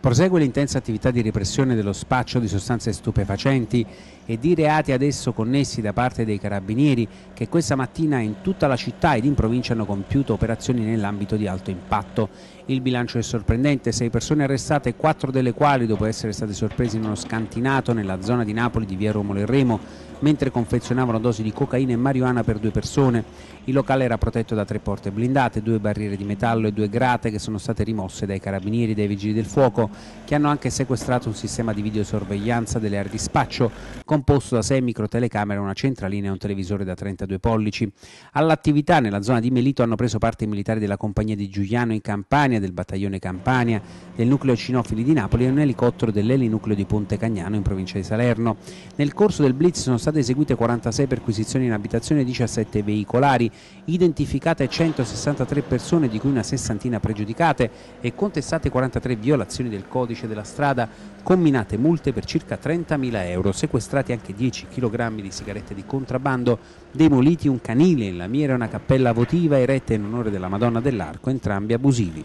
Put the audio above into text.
Prosegue l'intensa attività di repressione dello spaccio di sostanze stupefacenti e di reati ad esso connessi da parte dei carabinieri che questa mattina in tutta la città ed in provincia hanno compiuto operazioni nell'ambito di alto impatto. Il bilancio è sorprendente, sei persone arrestate, quattro delle quali dopo essere state sorprese in uno scantinato nella zona di Napoli di via Romolo e Remo, mentre confezionavano dosi di cocaina e marijuana per due persone. Il locale era protetto da tre porte blindate, due barriere di metallo e due grate che sono state rimosse dai carabinieri e dai vigili del fuoco, che hanno anche sequestrato un sistema di videosorveglianza delle aree di spaccio composto da sei microtelecamere, una centralina e un televisore da 32 pollici. All'attività nella zona di Melito hanno preso parte i militari della compagnia di Giuliano in Campania, del battaglione Campania, del nucleo cinofili di Napoli e un elicottero dell'elinucleo di Ponte Cagnano in provincia di Salerno. Nel corso del blitz sono state eseguite 46 perquisizioni in abitazione e 17 veicolari, identificate 163 persone di cui una sessantina pregiudicate e contestate 43 violazioni del codice della strada, comminate multe per circa 30.000 euro, sequestrati anche 10 kg di sigarette di contrabbando, demoliti un canile in lamiera e una cappella votiva eretta in onore della Madonna dell'Arco, entrambi abusivi.